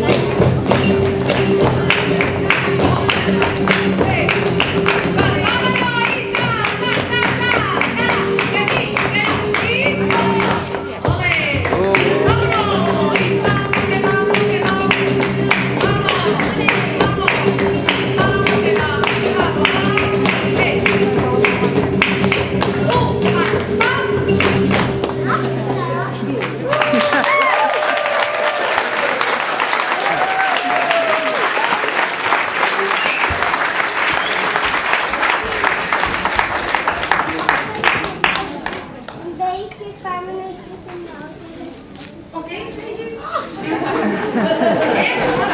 like Nem gente. de